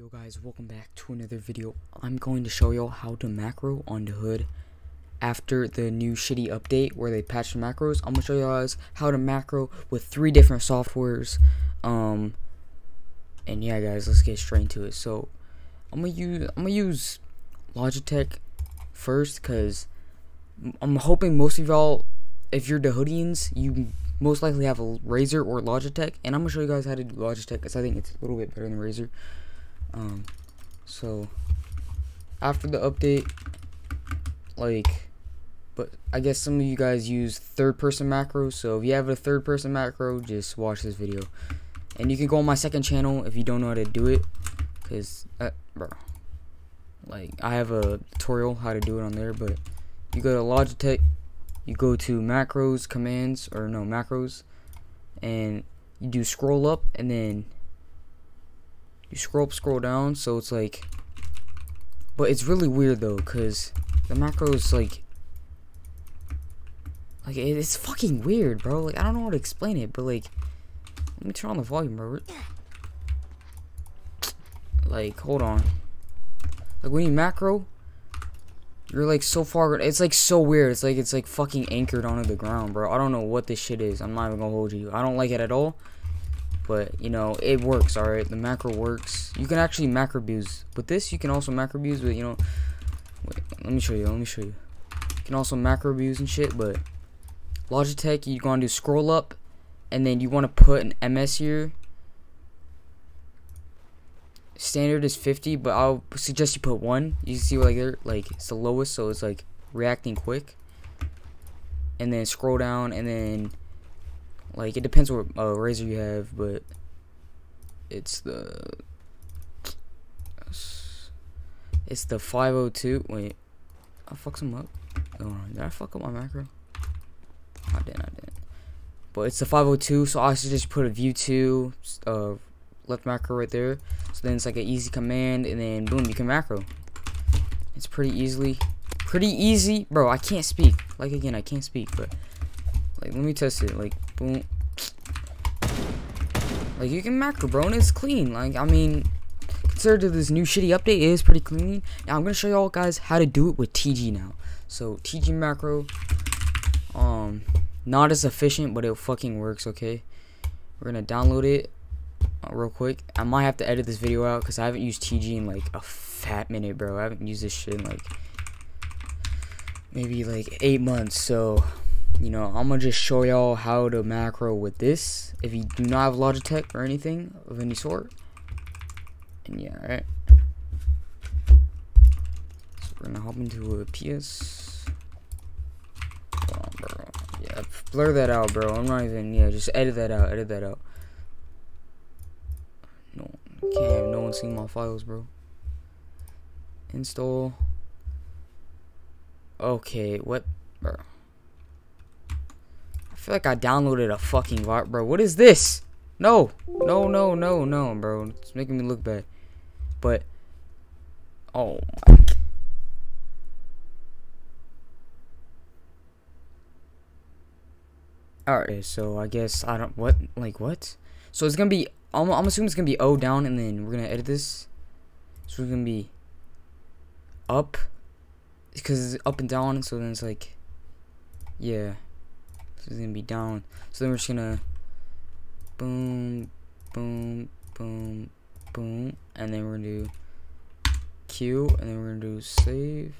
Yo guys, welcome back to another video. I'm going to show y'all how to macro on the hood after the new shitty update where they patched the macros. I'm gonna show you guys how to macro with three different softwares. Um, and yeah, guys, let's get straight into it. So, I'm gonna use I'm gonna use Logitech first because I'm hoping most of y'all, if you're the hoodians, you most likely have a Razer or Logitech, and I'm gonna show you guys how to do Logitech because I think it's a little bit better than Razer. Um, so after the update, like, but I guess some of you guys use third-person macros. So if you have a third-person macro, just watch this video, and you can go on my second channel if you don't know how to do it, cause, uh, bro, like I have a tutorial how to do it on there. But you go to Logitech, you go to macros, commands, or no macros, and you do scroll up, and then you scroll up, scroll down, so it's like, but it's really weird though, cause the macro is like, like it's fucking weird, bro. Like I don't know how to explain it, but like, let me turn on the volume, bro. Like, hold on. Like when you macro, you're like so far. It's like so weird. It's like it's like fucking anchored onto the ground, bro. I don't know what this shit is. I'm not even gonna hold you. I don't like it at all but you know it works all right? The macro works. You can actually macro abuse. With this you can also macro abuse but you know wait, let me show you let me show you. You can also macro abuse and shit but logitech you're gonna do scroll up and then you want to put an ms here. Standard is 50 but i'll suggest you put one. You see like they're like it's the lowest so it's like reacting quick. And then scroll down and then like it depends what uh, Razer you have, but it's the it's the 502. Wait, I fucked some up. Oh, did I fuck up my macro? I didn't. I didn't. But it's the 502, so I should just put a view two, uh, left macro right there. So then it's like an easy command, and then boom, you can macro. It's pretty easily, pretty easy, bro. I can't speak. Like again, I can't speak, but like let me test it. Like boom. Like you can and it's clean. Like I mean, considered to this new shitty update, is pretty clean. Now I'm gonna show y'all guys how to do it with TG now. So TG macro, um, not as efficient, but it fucking works. Okay, we're gonna download it uh, real quick. I might have to edit this video out because I haven't used TG in like a fat minute, bro. I haven't used this shit in like maybe like eight months. So you know, I'm gonna just show y'all how to macro with this. If you do not have Logitech or anything of any sort. And yeah, alright. So we're gonna hop into a PS. On, bro. Yeah, blur that out, bro. I'm not even, yeah, just edit that out, edit that out. No, can't have no one seeing my files, bro. Install. Okay, what, bro? I feel like I downloaded a fucking VAR, bro. What is this? No, no, no, no, no, bro. It's making me look bad. But, oh my. Alright, so I guess I don't, what, like what? So it's gonna be, I'm, I'm assuming it's gonna be O down and then we're gonna edit this. So it's gonna be up, because it's up and down, so then it's like, yeah. So it's gonna be down. So then we're just gonna boom, boom, boom, boom, and then we're gonna do Q, and then we're gonna do save.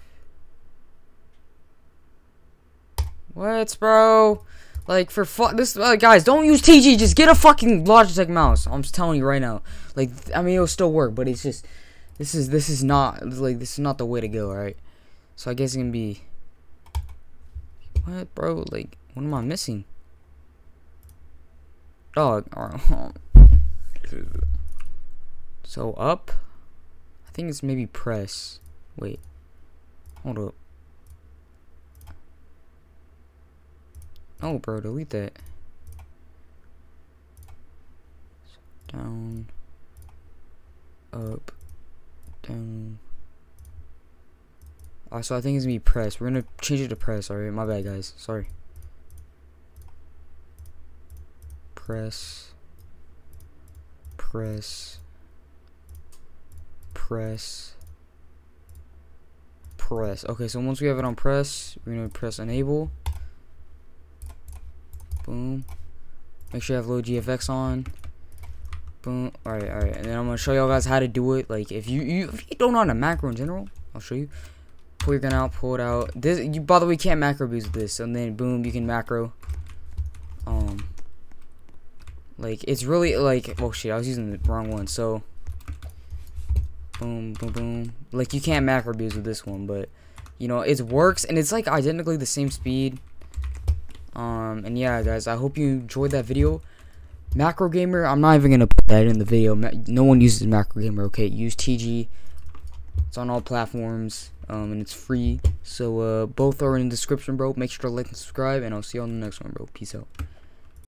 What, bro? Like for fuck this, uh, guys, don't use TG. Just get a fucking Logitech mouse. I'm just telling you right now. Like, I mean, it'll still work, but it's just this is this is not like this is not the way to go, right? So I guess it's gonna be what, bro? Like, what am I missing? Dog. so up. I think it's maybe press. Wait. Hold up. Oh, bro, delete that. Down. Up. Down. Uh, so I think it's gonna be press. We're gonna change it to press. Alright, my bad, guys. Sorry. Press. Press. press press. Okay so once we have it on press we're gonna press enable. Boom. Make sure you have low gfx on. Boom. All right all right and then i'm gonna show y'all guys how to do it. Like if you, you if you don't know how to macro in general i'll show you. Pull your gun out pull it out. This you by the way you can't macro boost this. And then boom you can macro. Um like it's really like oh shit i was using the wrong one so. Boom boom boom. Like you can't macro abuse with this one but you know it works and it's like identically the same speed. Um and yeah guys i hope you enjoyed that video. Macro gamer i'm not even gonna put that in the video. No one uses macro gamer okay? Use tg it's on all platforms um and it's free. So uh both are in the description bro. Make sure to like and subscribe and i'll see you on the next one bro. Peace out